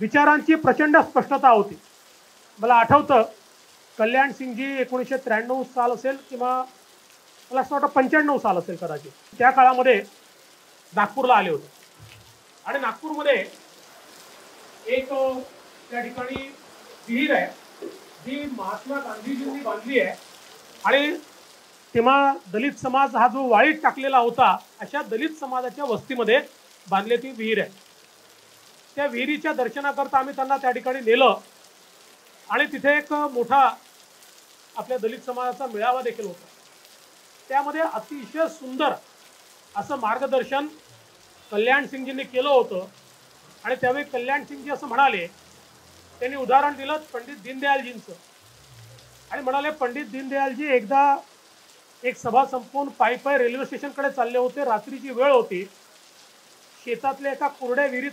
विचारांची प्रचंड स्पष्टता होती. मला आठवतं कल्याण सिंगजी एकोणीसशे त्र्याण्णव साल असेल किंवा मला असं वाटतं पंच्याण्णव साल असेल कदाचित. त्या काळामध्ये नागपूरला आले होते. आणि नागपूरमध्ये एक त्या ठिकाणी विहीर आहे. जी महात्मा गांधीजींनी बांधली आहे. आणि तेव्हा दलित समाज हा जो वाळीत टाकलेला होता अशा दलित समाजाच्या वस्तीमध्ये बांधली ती विहीर आहे. त्या विहिरीच्या दर्शनाकरता आम्ही त्यांना त्या ठिकाणी नेलं. आणि तिथे एक मोठा आपल्या दलित समाजाचा मेळावा देखील होता. त्यामध्ये अतिशय सुंदर असं मार्गदर्शन कल्याण सिंगजींनी केलं होतं. आणि त्यावेळी कल्याण सिंगजी असं म्हणाले त्यांनी उदाहरण दिलं पंडित दीनदयालजींचं. आणि म्हणाले पंडित दीनदयालजी एकदा एक सभा संपवून पायी पायी रेल्वे स्टेशनकडे चालले होते. रात्रीची वेळ होती. शेतातल्या एका कोरड्या विहिरीत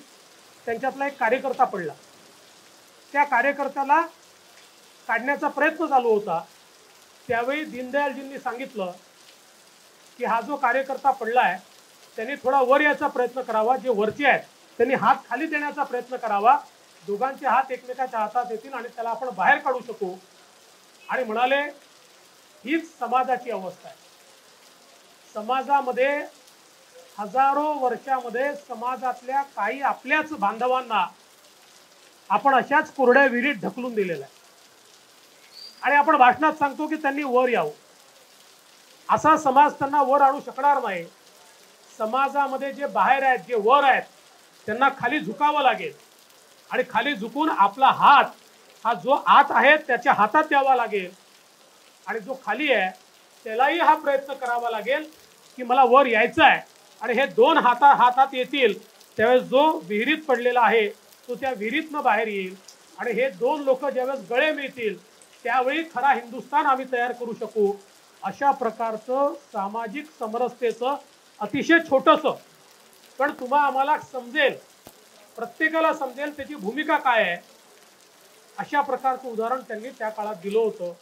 त्यांच्यातला एक कार्यकर्ता पडला. त्या कार्यकर्त्याला काढण्याचा प्रयत्न चालू होता. त्यावेळी दीनदयालजींनी सांगितलं की हा जो कार्यकर्ता पडला आहे त्यांनी थोडा वर यायचा प्रयत्न करावा. जे वरचे आहेत त्यांनी हात खाली देण्याचा प्रयत्न करावा. दोघांचे हात एकमेकाच्या हातात येतील आणि त्याला आपण बाहेर काढू शकू. आणि म्हणाले हीच समाजाची अवस्था आहे. समाजामध्ये हजारो वर्षामध्ये समाजातल्या काही आपल्याच बांधवांना आपण अशाच कोरड्या विहिरीत ढकलून दिलेलं आहे आणि आपण भाषणात सांगतो की त्यांनी वर यावं. असा समाज त्यांना वर आणू शकणार नाही. समाजामध्ये जे बाहेर आहेत जे वर आहेत त्यांना खाली झुकावं लागेल. आणि खाली झुकून आपला हात हा जो आत आहे त्याच्या हातात द्यावा लागेल. आणि जो खाली आहे त्यालाही हा प्रयत्न करावा लागेल की मला वर यायचं आहे. आणि हे दोन हाता हातात येतील त्यावेळेस जो विहिरीत पडलेला आहे तो त्या विहिरीतनं बाहेर येईल. आणि हे दोन लोक ज्यावेळेस गळे मिळतील त्यावेळी खरा हिंदुस्थान आम्ही तयार करू शकू. अशा प्रकारचं सामाजिक समरसतेचं अतिशय छोटंसं पण तुम्हा आम्हाला समजेल प्रत्येकाला समजेल त्याची भूमिका काय आहे. अशा प्रकारचं उदाहरण त्यांनी त्या काळात दिलं होतं.